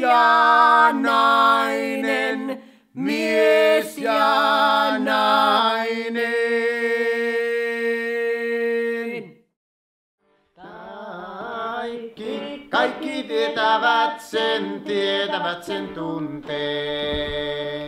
ja nainen, mies ja nainen. Kaikki, kaikki tietävät sen, tietävät sen tunteen.